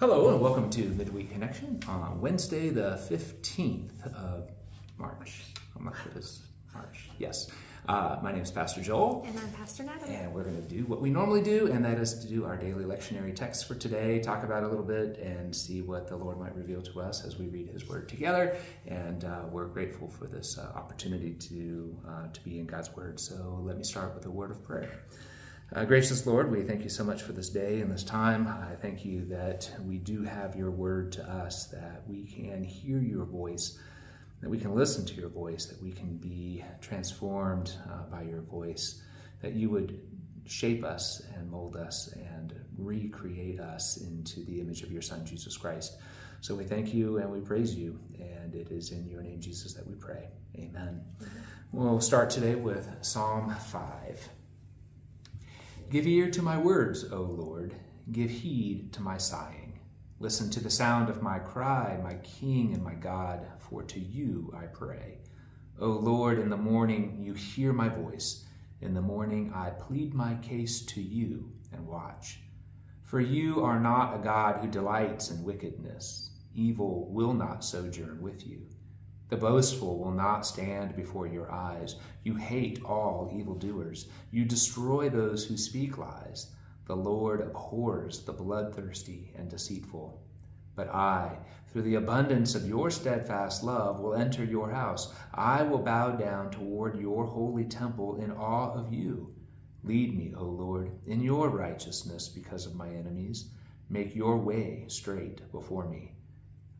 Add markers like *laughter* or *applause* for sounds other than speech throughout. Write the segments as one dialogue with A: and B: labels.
A: Hello and welcome to Midweek Connection on Wednesday, the 15th of March. I'm not sure March. Yes. Uh, my name is Pastor Joel.
B: And I'm Pastor Natalie.
A: And we're going to do what we normally do, and that is to do our daily lectionary text for today, talk about a little bit, and see what the Lord might reveal to us as we read His Word together. And uh, we're grateful for this uh, opportunity to, uh, to be in God's Word. So let me start with a word of prayer. Uh, gracious Lord, we thank you so much for this day and this time. I thank you that we do have your word to us, that we can hear your voice, that we can listen to your voice, that we can be transformed uh, by your voice, that you would shape us and mold us and recreate us into the image of your Son, Jesus Christ. So we thank you and we praise you, and it is in your name, Jesus, that we pray. Amen. Amen. We'll start today with Psalm 5. Give ear to my words, O Lord. Give heed to my sighing. Listen to the sound of my cry, my King and my God, for to you I pray. O Lord, in the morning you hear my voice. In the morning I plead my case to you and watch. For you are not a God who delights in wickedness. Evil will not sojourn with you. The boastful will not stand before your eyes. You hate all evildoers. You destroy those who speak lies. The Lord abhors the bloodthirsty and deceitful. But I, through the abundance of your steadfast love, will enter your house. I will bow down toward your holy temple in awe of you. Lead me, O Lord, in your righteousness because of my enemies. Make your way straight before me.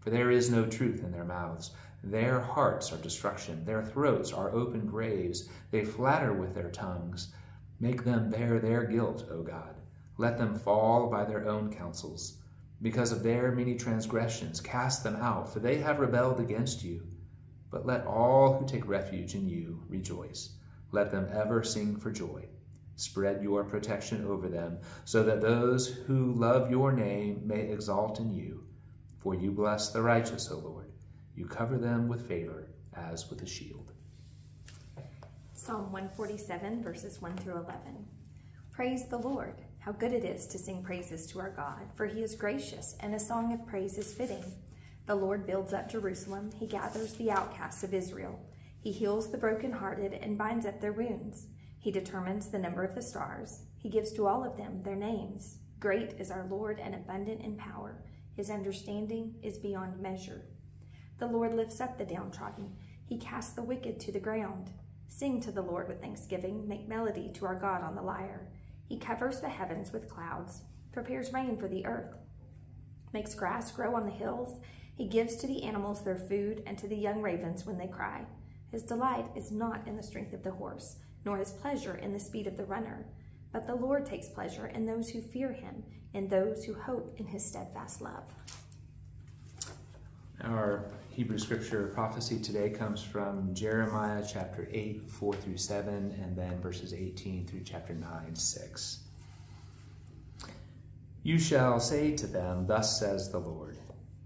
A: For there is no truth in their mouths. Their hearts are destruction. Their throats are open graves. They flatter with their tongues. Make them bear their guilt, O God. Let them fall by their own counsels. Because of their many transgressions, cast them out, for they have rebelled against you. But let all who take refuge in you rejoice. Let them ever sing for joy. Spread your protection over them, so that those who love your name may exalt in you. For you bless the righteous, O Lord. You cover them with favor as with a shield.
B: Psalm 147, verses 1 through 11. Praise the Lord. How good it is to sing praises to our God, for he is gracious, and a song of praise is fitting. The Lord builds up Jerusalem. He gathers the outcasts of Israel. He heals the brokenhearted and binds up their wounds. He determines the number of the stars. He gives to all of them their names. Great is our Lord and abundant in power. His understanding is beyond measure. The Lord lifts up the downtrodden. He casts the wicked to the ground. Sing to the Lord with thanksgiving. Make melody to our God on the lyre. He covers the heavens with clouds, prepares rain for the earth, makes grass grow on the hills. He gives to the animals their food and to the young ravens when they cry. His delight is not in the strength of the horse, nor his pleasure in the speed of the runner. But the Lord takes pleasure in those who fear him, in those who hope in his steadfast love.
A: Our Hebrew scripture prophecy today comes from Jeremiah chapter 8, 4 through 7, and then verses 18 through chapter 9, 6. You shall say to them, Thus says the Lord,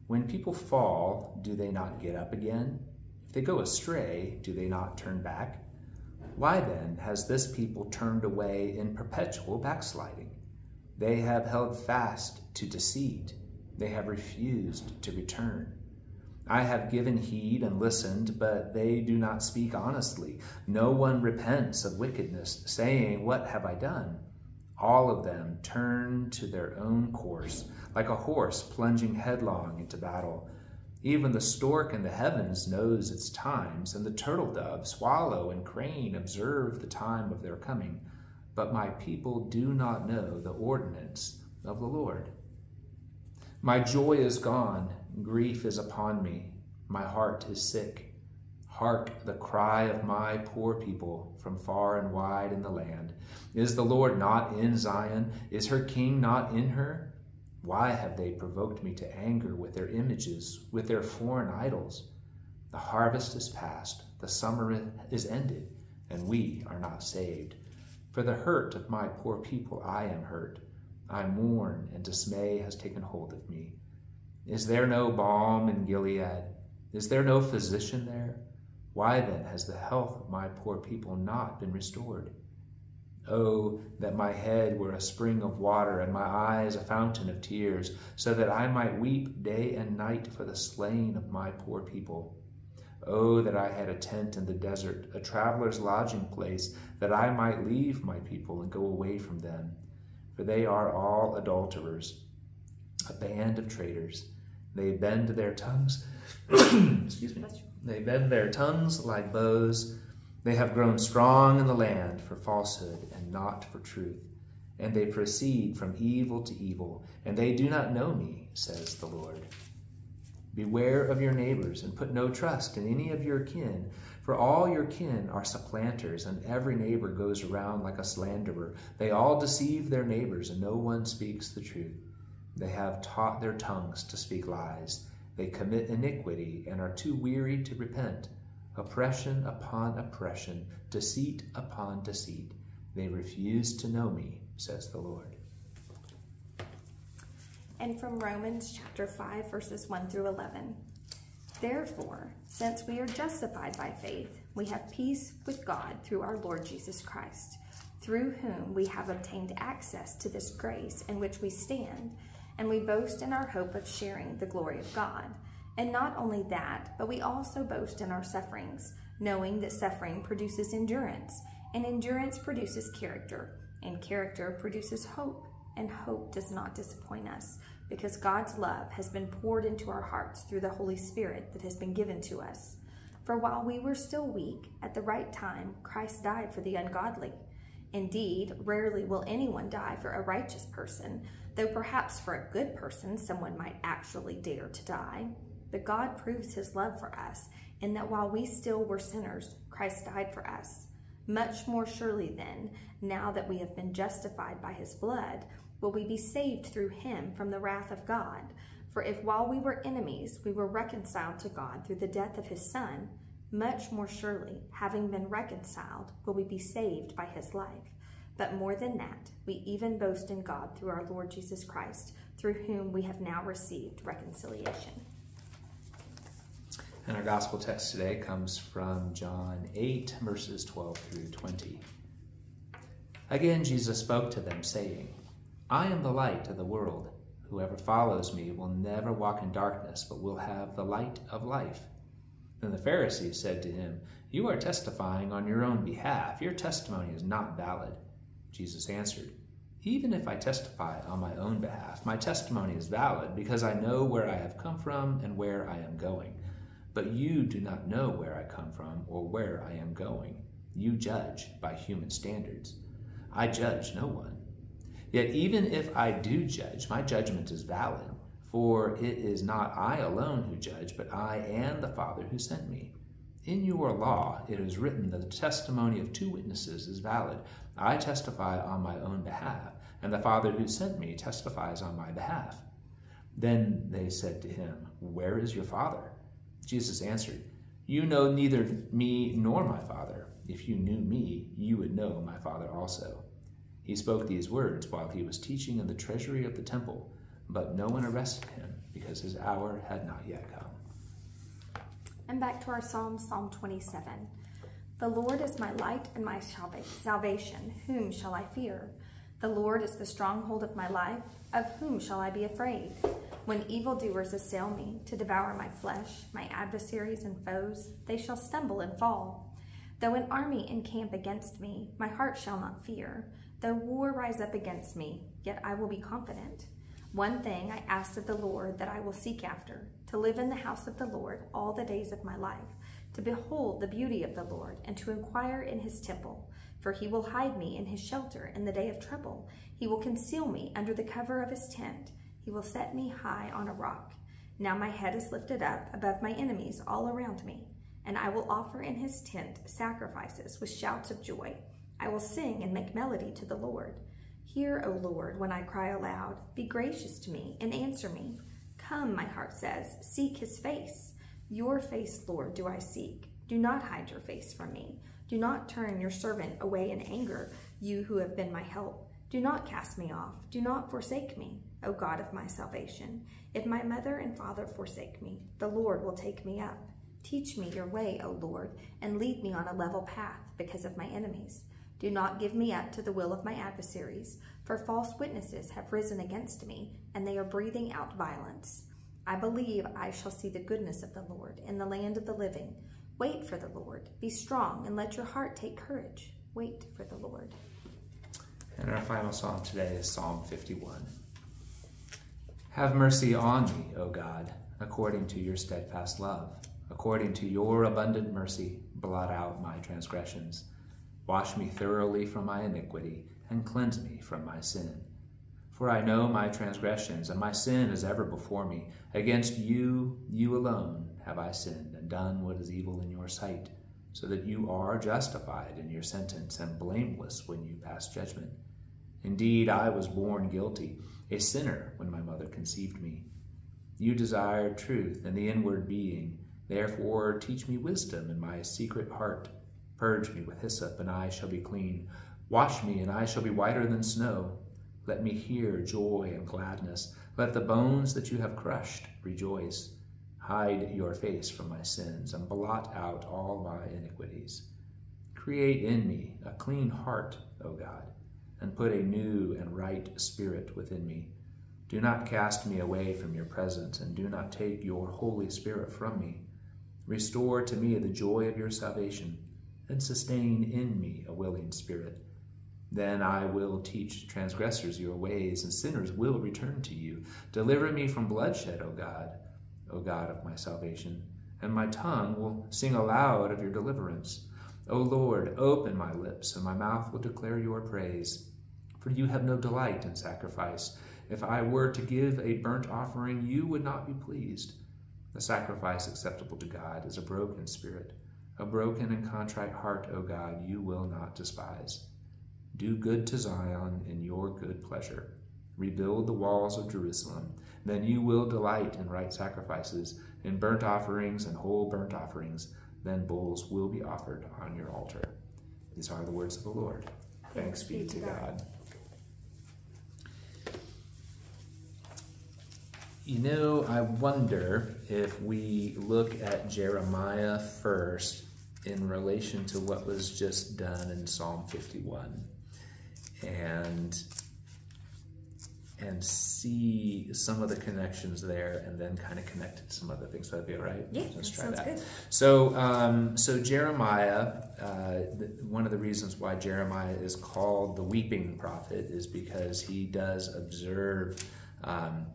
A: When people fall, do they not get up again? If they go astray, do they not turn back? Why then has this people turned away in perpetual backsliding? They have held fast to deceit. They have refused to return. I have given heed and listened, but they do not speak honestly. No one repents of wickedness, saying, What have I done? All of them turn to their own course, like a horse plunging headlong into battle. Even the stork in the heavens knows its times, and the turtle dove, swallow, and crane observe the time of their coming. But my people do not know the ordinance of the Lord. My joy is gone, grief is upon me, my heart is sick. Hark the cry of my poor people from far and wide in the land. Is the Lord not in Zion? Is her king not in her? Why have they provoked me to anger with their images, with their foreign idols? The harvest is past, the summer is ended, and we are not saved. For the hurt of my poor people I am hurt. I mourn, and dismay has taken hold of me. Is there no balm in Gilead? Is there no physician there? Why then has the health of my poor people not been restored? Oh, that my head were a spring of water, and my eyes a fountain of tears, so that I might weep day and night for the slain of my poor people. Oh, that I had a tent in the desert, a traveler's lodging place, that I might leave my people and go away from them. For they are all adulterers, a band of traitors. They bend their tongues. *clears throat* Excuse me. They bend their tongues like bows they have grown strong in the land for falsehood and not for truth. And they proceed from evil to evil, and they do not know me, says the Lord. Beware of your neighbors, and put no trust in any of your kin, for all your kin are supplanters, and every neighbor goes around like a slanderer. They all deceive their neighbors, and no one speaks the truth. They have taught their tongues to speak lies. They commit iniquity and are too weary to repent oppression upon oppression, deceit upon deceit. They refuse to know me, says the Lord.
B: And from Romans chapter 5, verses 1 through 11. Therefore, since we are justified by faith, we have peace with God through our Lord Jesus Christ, through whom we have obtained access to this grace in which we stand, and we boast in our hope of sharing the glory of God. And not only that, but we also boast in our sufferings, knowing that suffering produces endurance, and endurance produces character, and character produces hope, and hope does not disappoint us, because God's love has been poured into our hearts through the Holy Spirit that has been given to us. For while we were still weak, at the right time, Christ died for the ungodly. Indeed, rarely will anyone die for a righteous person, though perhaps for a good person someone might actually dare to die. But God proves his love for us in that while we still were sinners, Christ died for us. Much more surely then, now that we have been justified by his blood, will we be saved through him from the wrath of God. For if while we were enemies, we were reconciled to God through the death of his Son, much more surely, having been reconciled, will we be saved by his life. But more than that, we even boast in God through our Lord Jesus Christ, through whom we have now received reconciliation.
A: And our gospel text today comes from John 8, verses 12 through 20. Again, Jesus spoke to them, saying, I am the light of the world. Whoever follows me will never walk in darkness, but will have the light of life. Then the Pharisees said to him, You are testifying on your own behalf. Your testimony is not valid. Jesus answered, Even if I testify on my own behalf, my testimony is valid because I know where I have come from and where I am going. But you do not know where I come from or where I am going. You judge by human standards. I judge no one. Yet even if I do judge, my judgment is valid, for it is not I alone who judge, but I and the Father who sent me. In your law it is written that the testimony of two witnesses is valid. I testify on my own behalf, and the Father who sent me testifies on my behalf. Then they said to him, Where is your Father? Jesus answered, You know neither me nor my Father. If you knew me, you would know my Father also. He spoke these words while he was teaching in the treasury of the temple, but no one arrested him because his hour had not yet come.
B: And back to our Psalm, Psalm 27. The Lord is my light and my salvation. Whom shall I fear? The Lord is the stronghold of my life. Of whom shall I be afraid? When evildoers assail me to devour my flesh, my adversaries and foes, they shall stumble and fall. Though an army encamp against me, my heart shall not fear. Though war rise up against me, yet I will be confident. One thing I ask of the Lord that I will seek after, to live in the house of the Lord all the days of my life, to behold the beauty of the Lord, and to inquire in his temple. For he will hide me in his shelter in the day of trouble. He will conceal me under the cover of his tent. He will set me high on a rock. Now my head is lifted up above my enemies all around me, and I will offer in his tent sacrifices with shouts of joy. I will sing and make melody to the Lord. Hear, O Lord, when I cry aloud. Be gracious to me and answer me. Come, my heart says, seek his face. Your face, Lord, do I seek. Do not hide your face from me. Do not turn your servant away in anger, you who have been my help. Do not cast me off. Do not forsake me, O God of my salvation. If my mother and father forsake me, the Lord will take me up. Teach me your way, O Lord, and lead me on a level path because of my enemies. Do not give me up to the will of my adversaries, for false witnesses have risen against me, and they are breathing out violence. I believe I shall see the goodness of the Lord in the land of the living. Wait for the Lord. Be strong, and let your heart take courage. Wait for the Lord.
A: And our final psalm today is Psalm 51. Have mercy on me, O God, according to your steadfast love. According to your abundant mercy, blot out my transgressions. Wash me thoroughly from my iniquity, and cleanse me from my sin. For I know my transgressions, and my sin is ever before me. Against you, you alone, have I sinned, and done what is evil in your sight, so that you are justified in your sentence, and blameless when you pass judgment. Indeed, I was born guilty, a sinner when my mother conceived me. You desire truth and the inward being. Therefore, teach me wisdom in my secret heart. Purge me with hyssop, and I shall be clean. Wash me, and I shall be whiter than snow. Let me hear joy and gladness. Let the bones that you have crushed rejoice. Hide your face from my sins and blot out all my iniquities. Create in me a clean heart, O God, and put a new and right spirit within me. Do not cast me away from your presence, and do not take your Holy Spirit from me. Restore to me the joy of your salvation, and sustain in me a willing spirit. Then I will teach transgressors your ways, and sinners will return to you. Deliver me from bloodshed, O God, O God of my salvation, and my tongue will sing aloud of your deliverance. O Lord, open my lips, and my mouth will declare your praise. For you have no delight in sacrifice. If I were to give a burnt offering, you would not be pleased. A sacrifice acceptable to God is a broken spirit. A broken and contrite heart, O God, you will not despise. Do good to Zion in your good pleasure. Rebuild the walls of Jerusalem. Then you will delight in right sacrifices, in burnt offerings and whole burnt offerings. Then bulls will be offered on your altar. These are the words of the Lord. Thanks, be to God. You know, I wonder if we look at Jeremiah first in relation to what was just done in Psalm 51 and and see some of the connections there and then kind of connect it to some other things. That'd be all right?
B: Yeah, Let's try that. Good.
A: So, um, so Jeremiah, uh, the, one of the reasons why Jeremiah is called the weeping prophet is because he does observe um,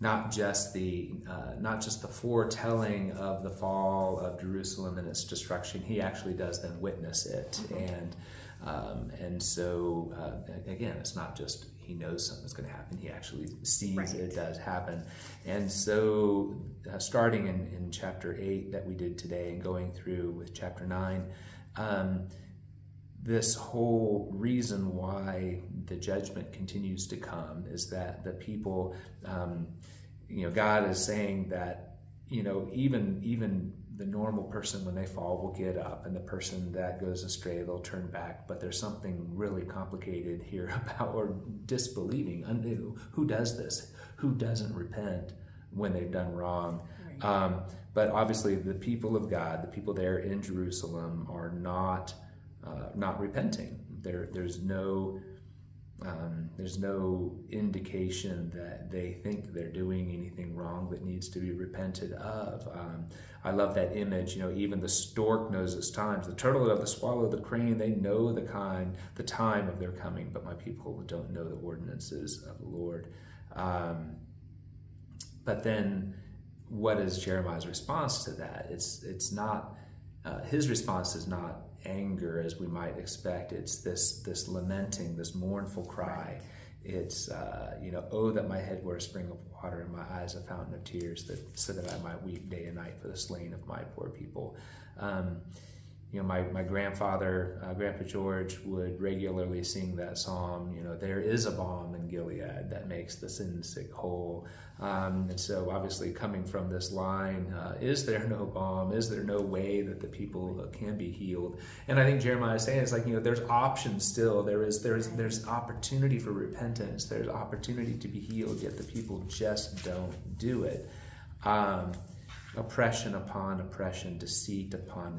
A: not just the uh, not just the foretelling of the fall of Jerusalem and its destruction. He actually does then witness it mm-hmm. and um, and so, uh, again, it's not just he knows something's going to happen, he actually sees right. it does happen. And so, uh, starting in, in chapter 8 that we did today and going through with chapter 9, um, this whole reason why the judgment continues to come is that the people, um, you know, God is saying that, you know, even even the normal person when they fall will get up and the person that goes astray they'll turn back but there's something really complicated here *laughs* about or disbelieving anew who does this? Who doesn't repent when they've done wrong? Right. um, but obviously the people of god the people there in jerusalem are not uh, not repenting. There there's no um, there's no indication that they think they're doing anything wrong that needs to be repented of. Um, I love that image. You know, even the stork knows its times. The turtle, of the swallow, the crane, they know the kind, the time of their coming, but my people don't know the ordinances of the Lord. Um, but then, what is Jeremiah's response to that? It's it's not. Uh, his response is not anger as we might expect. It's this this lamenting, this mournful cry. It's uh, you know, oh that my head were a spring of water and my eyes a fountain of tears, that so that I might weep day and night for the slain of my poor people. Um, you know, my, my grandfather, uh, Grandpa George, would regularly sing that psalm, you know, there is a balm in Gilead that makes the sin sick whole. Um, and so, obviously, coming from this line, uh, is there no balm? Is there no way that the people can be healed? And I think Jeremiah is saying it's like you know, there's options still. There is there's there's opportunity for repentance. There's opportunity to be healed. Yet the people just don't do it. Um, oppression upon oppression, deceit upon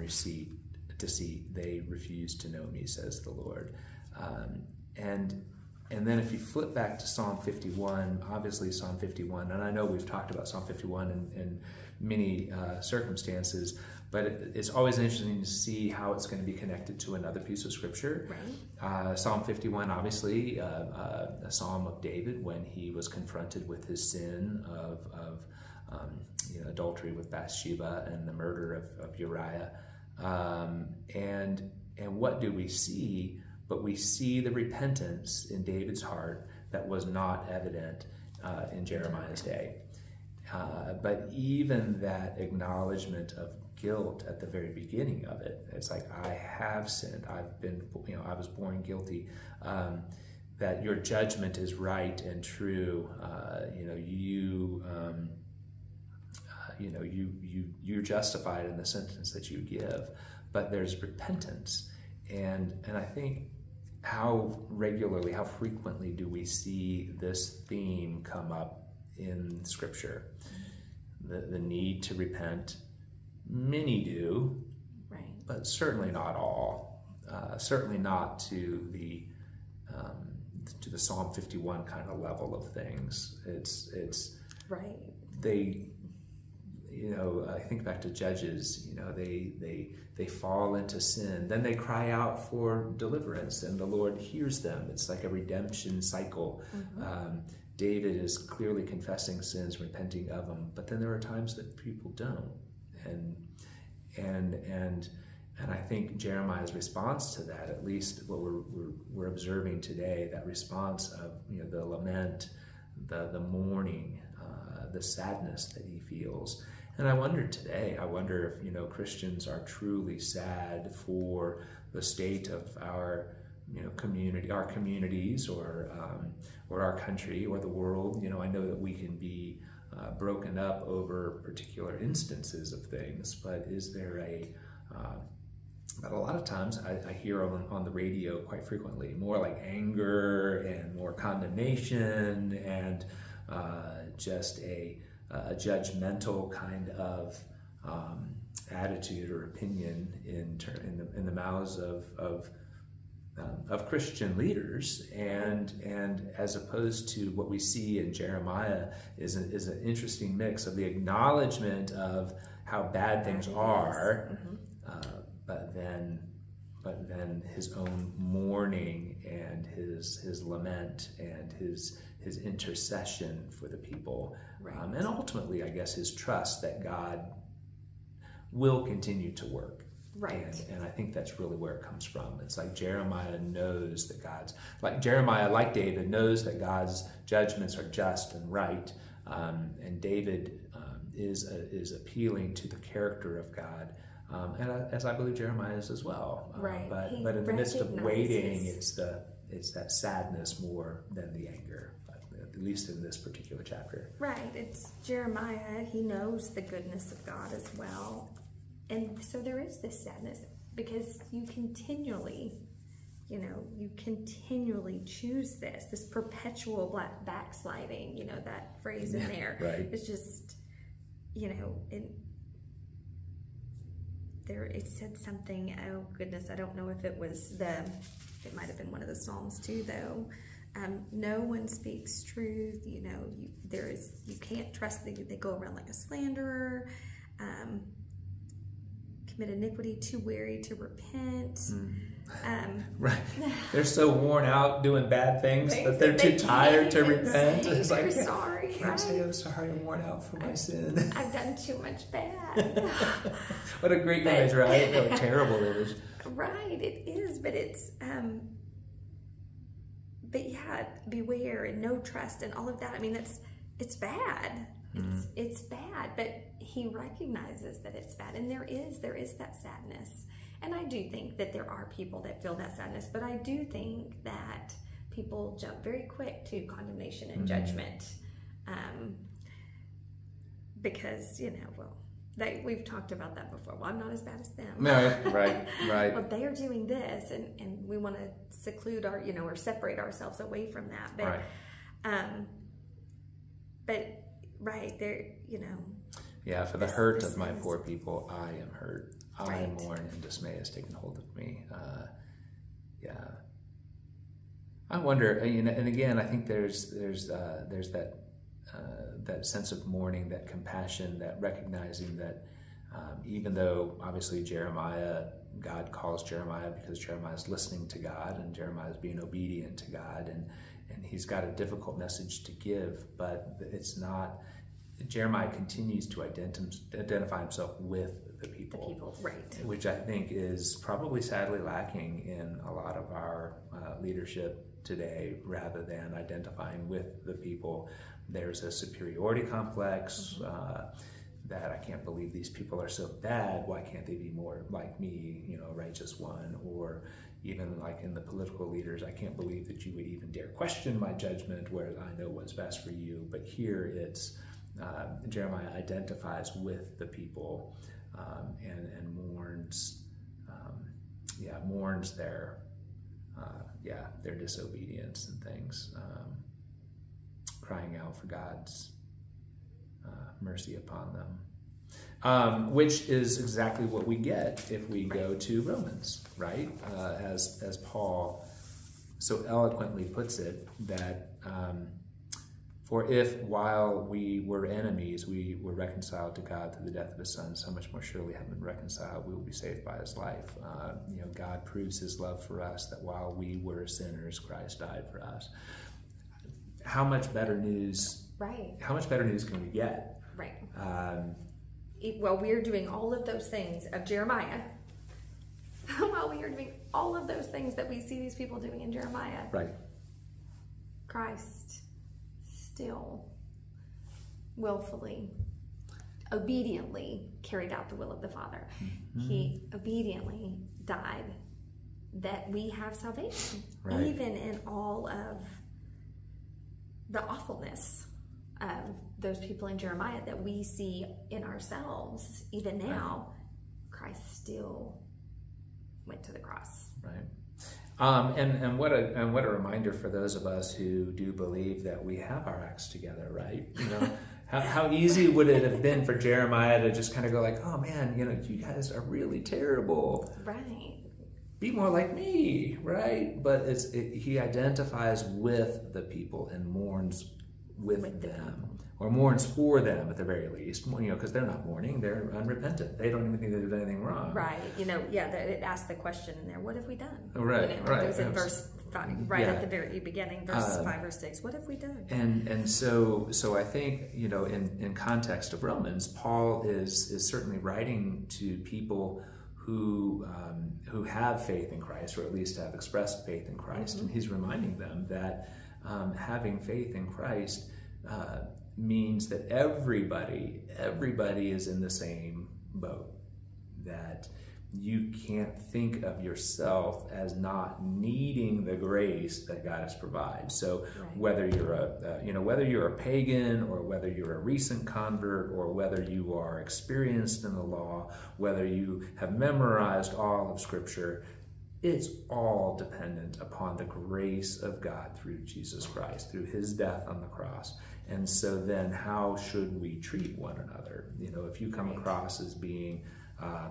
A: deceit, to see. They refuse to know me, says the Lord. Um, and and then if you flip back to Psalm 51, obviously Psalm 51, and I know we've talked about Psalm 51 in, in many uh, circumstances, but it, it's always interesting to see how it's going to be connected to another piece of scripture.
B: Right.
A: Uh, psalm 51, obviously, uh, uh, a psalm of David when he was confronted with his sin of, of um, you know, adultery with Bathsheba and the murder of, of Uriah. Um, and, and what do we see? But we see the repentance in David's heart that was not evident uh, in Jeremiah's day. Uh, but even that acknowledgement of guilt at the very beginning of it, it's like, I have sinned. I've been, you know, I was born guilty. Um, that your judgment is right and true. Uh, you know, you, um, you know, you, you, you're justified in the sentence that you give, but there's repentance. And, and I think how regularly, how frequently do we see this theme come up in Scripture? The, the need to repent. Many do,
B: Right.
A: but certainly not all. Uh, certainly not to the um, to the Psalm 51 kind of level of things. It's it's
B: Right.
A: they you know i think back to judges you know they they they fall into sin. Then they cry out for deliverance and the lord hears them. It's like a redemption cycle. Um, david is clearly confessing sins repenting of them but then there are times that people don't. And and and and I think Jeremiah's response to that, at least what we're, we're, we're observing today, that response of you know the lament, the the mourning, uh, the sadness that he feels, and I wonder today, I wonder if you know Christians are truly sad for the state of our you know community, our communities, or um, or our country, or the world. You know, I know that we can be uh, broken up over particular instances of things, but is there a uh, but a lot of times I, I hear on, on the radio quite frequently more like anger and more condemnation and uh, just a, a judgmental kind of um, attitude or opinion in, ter- in, the, in the mouths of, of, um, of Christian leaders. And, and as opposed to what we see in Jeremiah is, a, is an interesting mix of the acknowledgement of how bad things are uh, but then but then his own mourning and his his lament and his his intercession for the people
B: Right.
A: um, and ultimately i guess his trust that god will continue to work
B: Right.
A: and, and i think that's really where it comes from it's like jeremiah knows that god's like jeremiah like david knows that god's judgments are just and right um, and david um, is is appealing to the character of god um, and I, as I believe Jeremiah is as well. Uh,
B: Right.
A: but
B: He
A: but in the midst of waiting, it's the it's that sadness more than the anger. At least in this particular chapter.
B: Right. It's Jeremiah. He knows the goodness of God as well. And so there is this sadness because you continually, you know, you continually choose this, this perpetual black backsliding, you know, that phrase in there.
A: Right.
B: It's just, you know, it, there it said something, oh goodness, I don't know if it was the, it might have been one of the Psalms too though. Um, no one speaks truth. You know, you, there is you can't trust. They, they go around like a slanderer. Um, commit iniquity, too weary to repent. Um, *laughs*
A: Right. They're so worn out doing bad things
B: Things
A: that they're
B: that
A: too
B: they
A: tired to repent. It's like
B: they're
A: "Can't-
B: sorry,
A: Can't say? I'm sorry. I'm worn out for my sin. *laughs*
B: I've done too much bad. *laughs*
A: what a great
B: But-
A: image, right? What a terrible image.
B: right, it is, but it's um but yeah, beware and no trust and all of that. I mean that's it's bad. It's it's bad, but he recognizes that it's bad and there is there is that sadness. And I do think that there are people that feel that sadness, but I do think that people jump very quick to condemnation and judgment. Um because, you know, well, they, we've talked about that before. Well, I'm not as bad as them
A: Right, *laughs* right, right.
B: well they are doing this and and we want to seclude our you know or separate ourselves away from that but
A: Right.
B: um but right there you know
A: Yeah, for the
B: This-
A: hurt
B: this
A: of my
B: is-
A: poor people, I am hurt. I am mourn and dismay has taken hold of me. Uh, yeah. I wonder, uh, you know, and again, I think there's there's uh, there's that uh, that sense of mourning, that compassion, that recognizing that um, even though obviously Jeremiah, God calls Jeremiah because Jeremiah is listening to God and Jeremiah is being obedient to God, and and he's got a difficult message to give, but it's not. Jeremiah continues to identify himself with the people,
B: the people, right?
A: Which I think is probably sadly lacking in a lot of our uh, leadership today, rather than identifying with the people. There's a superiority complex. Mm-hmm. Uh, that I can't believe these people are so bad. Why can't they be more like me, you know, righteous one? Or even like in the political leaders, I can't believe that you would even dare question my judgment where I know what's best for you. But here it's uh, Jeremiah identifies with the people um, and, and mourns, um, yeah, mourns their, uh, yeah, their disobedience and things, um, crying out for God's uh, mercy upon them. Um, which is exactly what we get if we go to Romans, right? Uh, as as Paul so eloquently puts it, that um, for if while we were enemies, we were reconciled to God through the death of His Son, so much more surely having been reconciled, we will be saved by His life. Uh, you know, God proves His love for us that while we were sinners, Christ died for us. How much better news?
B: Right.
A: How much better news can we get?
B: Right. Um, well, we are doing all of those things of Jeremiah. *laughs* while we are doing all of those things that we see these people doing in Jeremiah.
A: Right.
B: Christ still willfully, obediently carried out the will of the Father. Mm-hmm. He obediently died that we have salvation, right. even in all of the awfulness of those people in Jeremiah that we see in ourselves, even now, Christ still went to the cross.
A: Right. Um, and, and what a and what a reminder for those of us who do believe that we have our acts together, right? You know, *laughs* how, how easy would it have been for Jeremiah to just kind of go like, "Oh man, you know, you guys are really terrible."
B: Right.
A: Be more like me, right? But it's it, he identifies with the people and mourns with, with them. Or mourns for them at the very least, you know, because they're not mourning; they're unrepentant. They don't even think they did anything wrong.
B: Right. You know, yeah. It asks the question in there: What have we done?
A: Right.
B: You know,
A: right.
B: Was in verse five, right yeah. at the very beginning, verse um, five or six. What have we done?
A: And and so so I think you know, in in context of Romans, Paul is is certainly writing to people who um, who have faith in Christ, or at least have expressed faith in Christ, mm-hmm. and he's reminding them that um, having faith in Christ uh, means that everybody, everybody is in the same boat. That you can't think of yourself as not needing the grace that God has provided. So right. whether you're a uh, you know whether you're a pagan or whether you're a recent convert or whether you are experienced in the law, whether you have memorized all of Scripture, it's all dependent upon the grace of God through Jesus Christ, through His death on the cross. And so then, how should we treat one another? You know, if you come right. across as being, uh,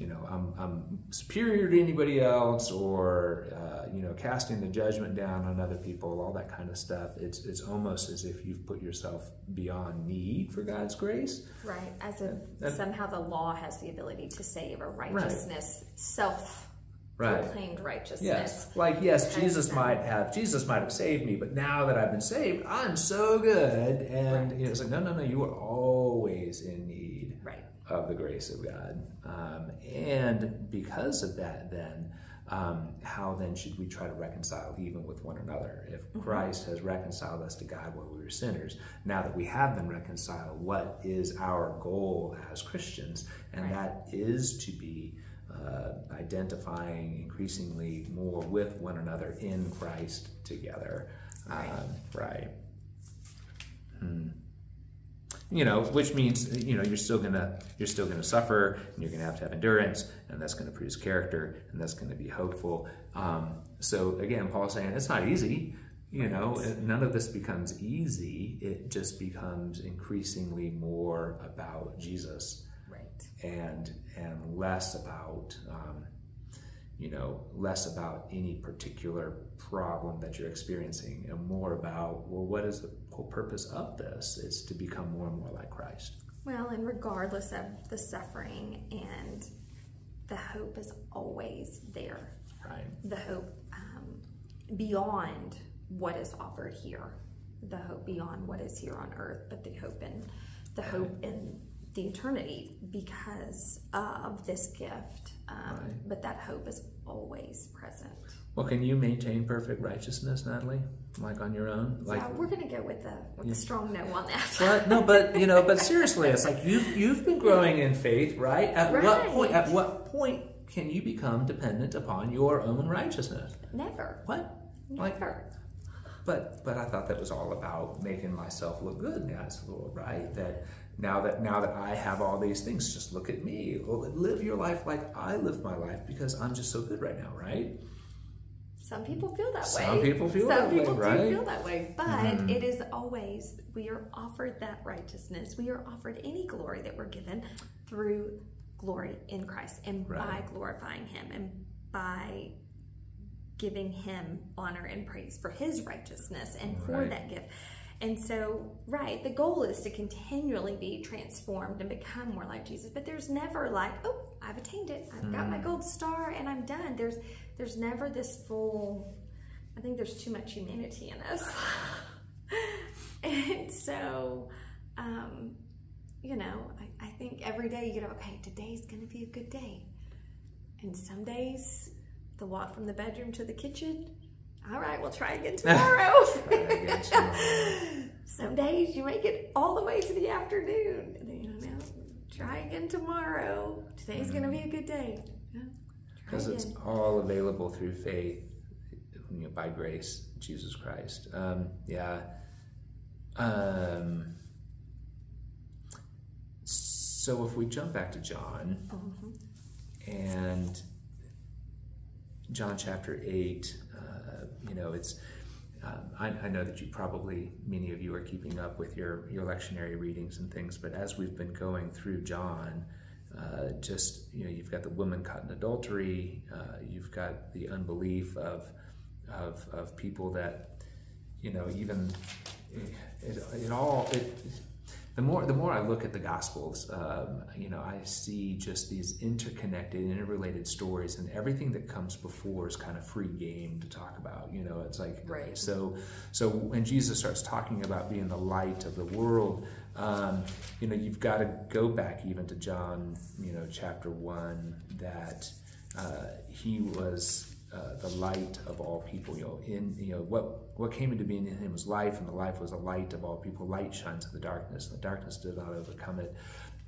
A: you know, I'm, I'm, superior to anybody else, or uh, you know, casting the judgment down on other people, all that kind of stuff. It's it's almost as if you've put yourself beyond need for God's grace.
B: Right, as if and, somehow the law has the ability to save, or righteousness, right. self right. proclaimed righteousness.
A: Yes, like yes, Jesus might have Jesus might have saved me, but now that I've been saved, I'm so good. And right. you know, it's like no, no, no. You are always in. Of the grace of God, um, and because of that, then. Um, how then should we try to reconcile even with one another? If mm-hmm. Christ has reconciled us to God while we were sinners, now that we have been reconciled, what is our goal as Christians? And right. that is to be uh, identifying increasingly more with one another in Christ together. Right. Um, right. Hmm. You know, which means you know you're still gonna you're still gonna suffer, and you're gonna have to have endurance, and that's gonna produce character, and that's gonna be hopeful. Um, so again, Paul's saying it's not easy. You know, none of this becomes easy. It just becomes increasingly more about Jesus right? and and less about um, you know less about any particular problem that you're experiencing and more about well what is the whole purpose of this is to become more and more like christ
B: well and regardless of the suffering and the hope is always there
A: right
B: the hope um, beyond what is offered here the hope beyond what is here on earth but the hope in the hope in the eternity because of this gift. Um, right. But that hope is always present.
A: Well, can you maintain perfect righteousness, Natalie? Like on your own? Like,
B: yeah, we're gonna go with the with yeah. the strong no on that.
A: But no, but you know, but *laughs* seriously, it's like you've you've been growing in faith, right? At right. what point? At what point can you become dependent upon your own righteousness?
B: Never.
A: What?
B: Never. Like,
A: but but I thought that was all about making myself look good in the eyes of the Lord, right? That now that now that I have all these things, just look at me. live your life like I live my life because I'm just so good right now, right?
B: Some people feel that
A: way.
B: Some
A: people feel
B: Some
A: that
B: people
A: way, right?
B: do feel that way. But mm-hmm. it is always we are offered that righteousness. We are offered any glory that we're given through glory in Christ and right. by glorifying Him and by giving Him honor and praise for His righteousness and right. for that gift. And so, right, the goal is to continually be transformed and become more like Jesus. But there's never like, oh, I've attained it. I've mm. got my mm. gold star and I'm done. There's there's never this full I think there's too much humanity in us. *laughs* and so um, you know, I, I think every day you get, okay, today's gonna be a good day. And some days the walk from the bedroom to the kitchen all right, we'll try again *laughs* tomorrow. try again tomorrow. Some days you make it all the way to the afternoon. And then, you know, try again tomorrow. Today's mm-hmm. going to be a good day.
A: Because it's all available through faith, you know, by grace, Jesus Christ. Um, yeah. Um, so if we jump back to John mm-hmm. and John chapter 8, you know, it's, um, I, I, know that you probably, many of you are keeping up with your, your lectionary readings and things, but as we've been going through John, uh, just, you know, you've got the woman caught in adultery, uh, you've got the unbelief of, of, of people that, you know, even, it, it all, it, the more the more I look at the Gospels, um, you know, I see just these interconnected, interrelated stories, and everything that comes before is kind of free game to talk about. You know, it's like
B: right.
A: so. So when Jesus starts talking about being the light of the world, um, you know, you've got to go back even to John, you know, chapter one, that uh, he was uh, the light of all people. You know, in you know what what came into being in him was life, and the life was the light of all people. Light shines in the darkness, and the darkness did not overcome it.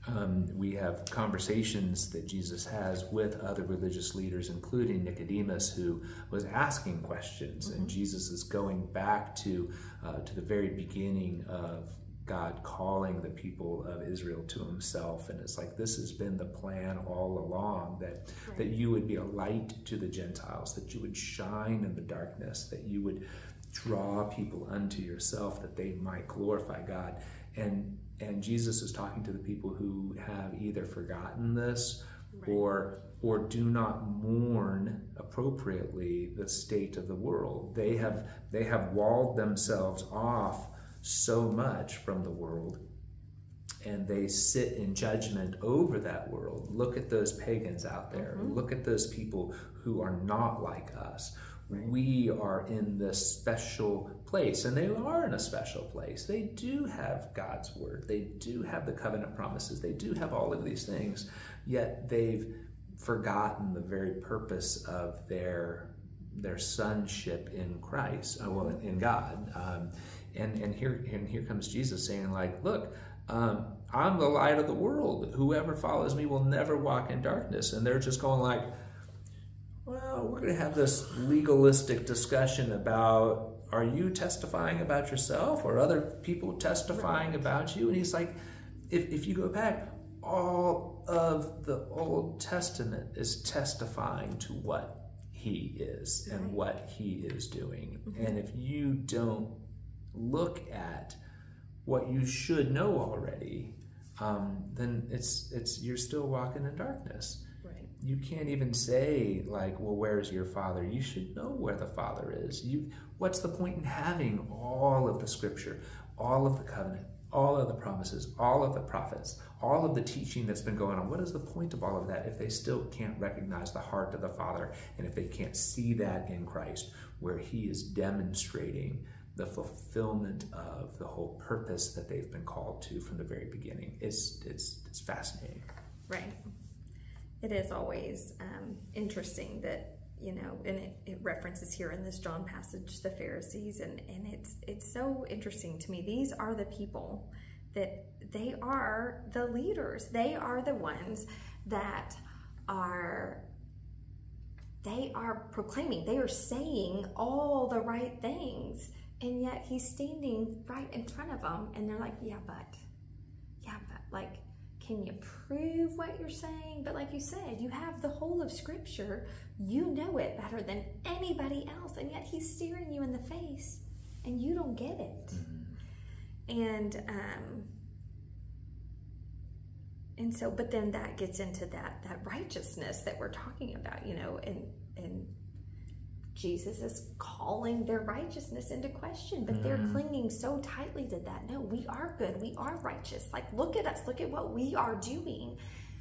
A: Um, we have conversations that Jesus has with other religious leaders, including Nicodemus, who was asking questions, mm-hmm. and Jesus is going back to uh, to the very beginning of God calling the people of Israel to himself. And it's like this has been the plan all along that, right. that you would be a light to the Gentiles, that you would shine in the darkness, that you would draw people unto yourself, that they might glorify God. And and Jesus is talking to the people who have either forgotten this right. or or do not mourn appropriately the state of the world. They have they have walled themselves off so much from the world and they sit in judgment over that world. Look at those pagans out there. Mm-hmm. Look at those people who are not like us. Right. We are in this special place, and they are in a special place. They do have God's word, they do have the covenant promises, they do have all of these things, yet they've forgotten the very purpose of their their sonship in Christ, uh, well, in God. Um, and and here and here comes Jesus saying like, look, um, I'm the light of the world. Whoever follows me will never walk in darkness. And they're just going like, well, we're going to have this legalistic discussion about are you testifying about yourself or other people testifying about you? And he's like, if, if you go back, all of the Old Testament is testifying to what he is and what he is doing. Mm-hmm. And if you don't look at what you should know already, um, then it's it's you're still walking in darkness.
B: Right.
A: You can't even say like, well, where's your father? You should know where the father is. You what's the point in having all of the scripture, all of the covenant, all of the promises, all of the prophets, all of the teaching that's been going on. What is the point of all of that if they still can't recognize the heart of the Father and if they can't see that in Christ, where He is demonstrating the fulfillment of the whole purpose that they've been called to from the very beginning? It's it's it's fascinating.
B: Right. It is always um, interesting that you know, and it, it, references here in this John passage the Pharisees, and, and it's it's so interesting to me. These are the people that they are the leaders. They are the ones that are they are proclaiming, they are saying all the right things, and yet he's standing right in front of them, and they're like, yeah, but, yeah, but, like, can you prove what you're saying? But like you said, you have the whole of Scripture. You know it better than anybody else, and yet He's staring you in the face, and you don't get it. Mm-hmm. And um, and so, but then that gets into that that righteousness that we're talking about, you know, and and Jesus is calling their righteousness into question, but mm. they're clinging so tightly to that. No, we are good. We are righteous. Like, look at us. Look at what we are doing.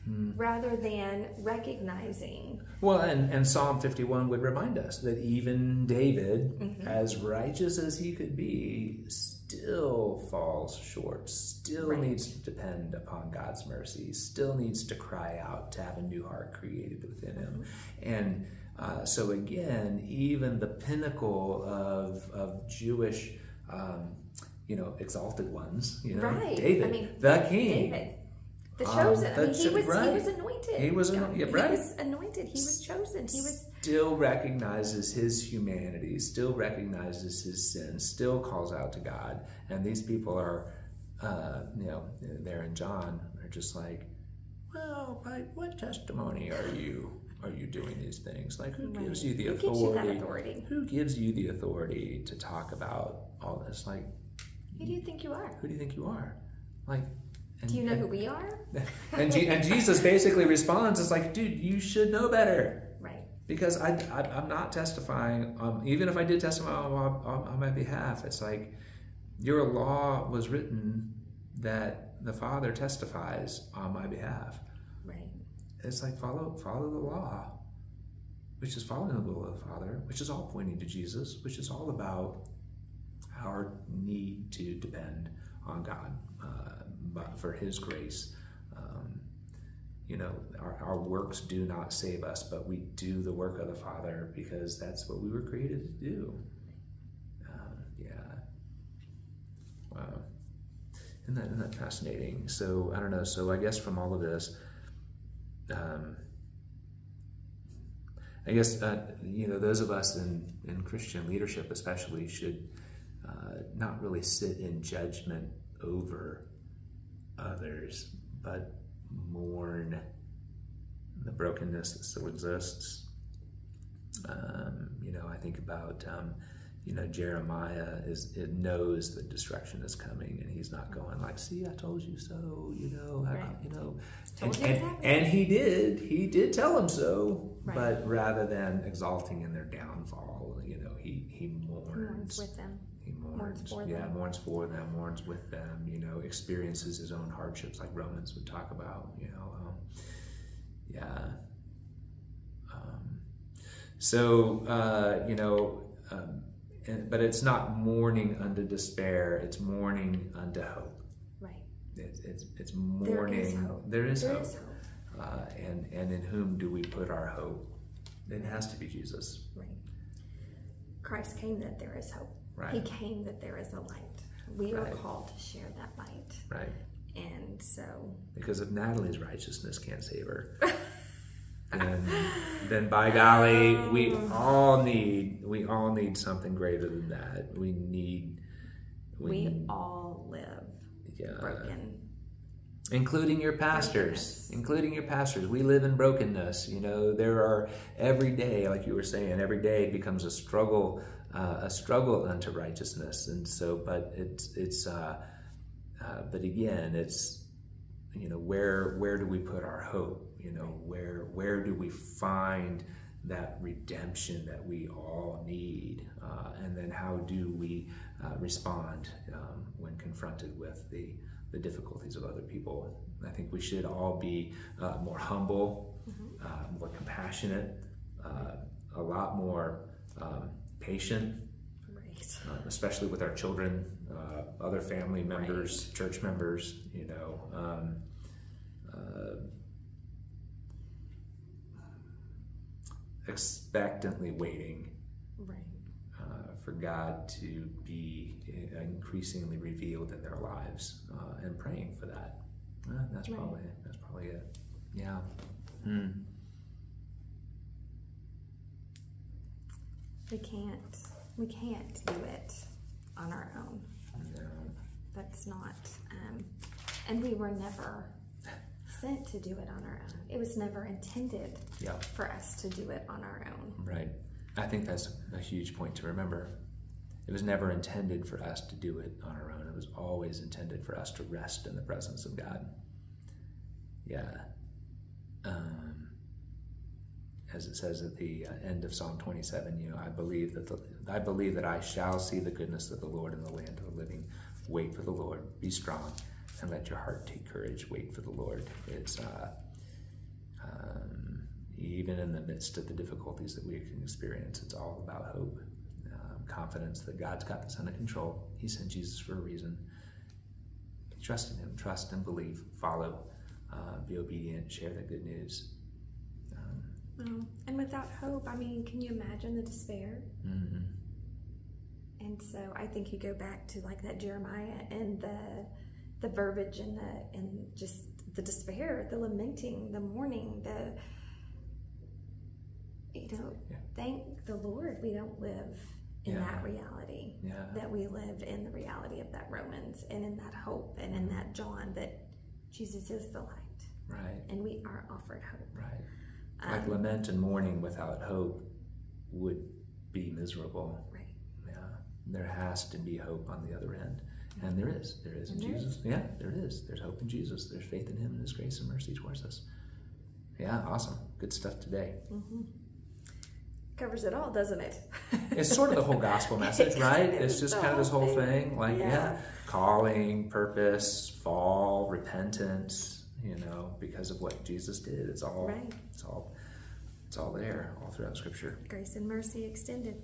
B: Mm. Rather than recognizing.
A: Well, and, and Psalm 51 would remind us that even David, mm-hmm. as righteous as he could be, still falls short, still right. needs to depend upon God's mercy, still needs to cry out to have a new heart created within him. Mm-hmm. And uh, so again, even the pinnacle of, of Jewish, um, you know, exalted ones, you know,
B: right.
A: David, I mean, the king.
B: David. The um, chosen. Um, I mean, he was, right. he was anointed.
A: He was, anointed. yeah, right.
B: he was anointed. He was chosen. He was
A: still recognizes his humanity, still recognizes his sin, still calls out to God. And these people are, uh, you know, there in John are just like, well, by what testimony are you are you doing these things? Like, who right. gives you the
B: who
A: authority?
B: You authority?
A: Who gives you the authority to talk about all this? Like,
B: who do you think you are?
A: Who do you think you are? Like,
B: and, do you know and, who we are? *laughs*
A: and, G- and Jesus basically responds, "It's like, dude, you should know better."
B: Right.
A: Because I, I am not testifying. Um, even if I did testify on, on, on my behalf, it's like your law was written that the Father testifies on my behalf it's like follow follow the law, which is following the will of the Father, which is all pointing to Jesus, which is all about our need to depend on God uh, for His grace. Um, you know, our, our works do not save us, but we do the work of the Father because that's what we were created to do. Um, yeah. Wow. Isn't that, isn't that fascinating? So, I don't know. So, I guess from all of this, um, I guess uh, you know those of us in, in Christian leadership, especially, should uh, not really sit in judgment over others, but mourn the brokenness that still exists. Um, you know, I think about um, you know, Jeremiah is it knows that destruction is coming, and he's not going like, "See, I told you so." You know, right. I, you know, and, and, and, he did. He did tell him so, right. but rather than exalting in their downfall, you know, he he mourns,
B: he mourns with them.
A: He mourns, mourns yeah, them. mourns for them, mourns with them. You know, experiences his own hardships, like Romans would talk about. You know, um, yeah. Um, so uh, you know. Um, but it's not mourning unto despair, it's mourning unto hope.
B: Right.
A: It's, it's, it's mourning. There is
B: hope. There is
A: there
B: hope. Is hope.
A: Uh, and, and in whom do we put our hope? It has to be Jesus.
B: Right. Christ came that there is hope.
A: Right.
B: He came that there is a light. We right. are called to share that light.
A: Right.
B: And so.
A: Because if Natalie's righteousness can't save her. *laughs* then then by golly, we all need we all need something greater than that. We need
B: we, we all live
A: yeah.
B: broken.
A: Including your pastors, including your pastors. We live in brokenness. You know, there are every day, like you were saying, every day becomes a struggle, uh, a struggle unto righteousness. And so, but it's, it's, uh, uh, but again, it's, you know, where where do we put our hope? You know, where where do we find that redemption that we all need? Uh, and then how do we uh, respond um, when confronted with the the difficulties of other people? I think we should all be uh, more humble, mm-hmm. Uh, more compassionate, uh, a lot more um, patient, right. Uh, especially with our children, other family members, right. church members. You know. Um, expectantly waiting right. uh, for God to be increasingly revealed in their lives uh, and praying for that. Uh, that's right. probably that's probably it. Yeah. Hmm.
B: We can't we can't do it on our own. No. That's not. Um, and we were never sent to do it on our own. It was never intended yeah. for us to do it on our own.
A: Right. I think that's a huge point to remember. It was never intended for us to do it on our own. It was always intended for us to rest in the presence of God. Yeah. Um, as it says at the uh, end of Psalm 27, you know, I believe that the, I believe that I shall see the goodness of the Lord in the land of the living. Wait for the Lord. Be strong and let your heart take courage. Wait for the Lord. It's uh, um, even in the midst of the difficulties that we can experience, it's all about hope, um, confidence that God's got this under control. He sent Jesus for a reason. Trust in Him, trust and believe, follow, uh, be obedient, share the good news.
B: Um, and without hope, I mean, can you imagine the despair? Mm-hmm. And so I think you go back to like that Jeremiah and the the verbiage and the and just the despair, the lamenting, the mourning, the you know, yeah. thank the Lord we don't live in yeah. that reality. Yeah. That we live in the reality of that Romans and in that hope and in that John that Jesus is the light.
A: Right.
B: And we are offered hope.
A: Right. Um, like lament and mourning without hope would be miserable.
B: Right.
A: Yeah. There has to be hope on the other end. And there is. There is in Jesus. Yeah, there is. There's hope in Jesus. There's faith in Him and His grace and mercy towards us. Yeah, awesome. Good stuff today.
B: Mm-hmm. Covers it all, doesn't it? *laughs*
A: it's sort of the whole gospel *laughs* message, right? It's just kind of this whole thing. Like, yeah. yeah, calling, purpose, fall, repentance, you know, because of what Jesus did. It's all, right. it's all, it's all there, all throughout Scripture.
B: Grace and mercy extended.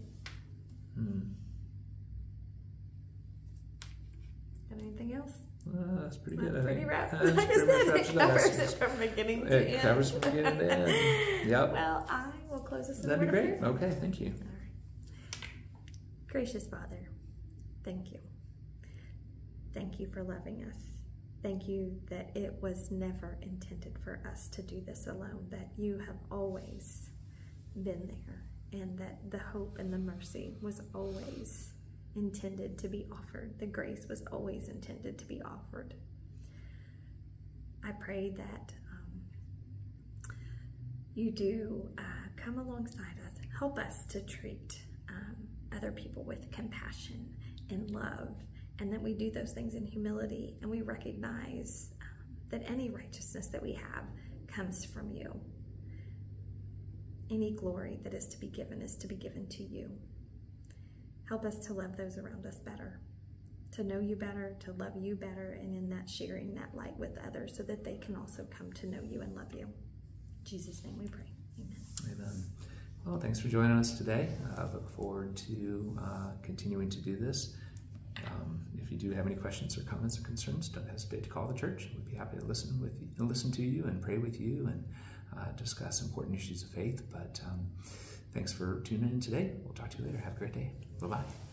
A: Hmm.
B: Anything else?
A: Uh, that's pretty good. *laughs*
B: That's pretty rough. like I said, it covers it from beginning to
A: it end. It covers from beginning to end. *laughs* Yep.
B: Well, I will close this.
A: That'd be great. Okay, thank you.
B: Gracious Father, thank you. Thank you for loving us. Thank you that it was never intended for us to do this alone, that you have always been there, and that the hope and the mercy was always intended to be offered. The grace was always intended to be offered. I pray that um, you do uh, come alongside us, help us to treat um, other people with compassion and love, and that we do those things in humility and we recognize um, that any righteousness that we have comes from you. Any glory that is to be given is to be given to you. Help us to love those around us better, to know you better, to love you better, and in that sharing that light with others so that they can also come to know you and love you. In Jesus' name we pray. Amen.
A: Amen. Well, thanks for joining us today. I look forward to uh, continuing to do this. Um, if you do have any questions or comments or concerns, don't hesitate to call the church. We'd be happy to listen with you, listen to you and pray with you and uh, discuss important issues of faith. But um, Thanks for tuning in today. We'll talk to you later. Have a great day. Bye bye.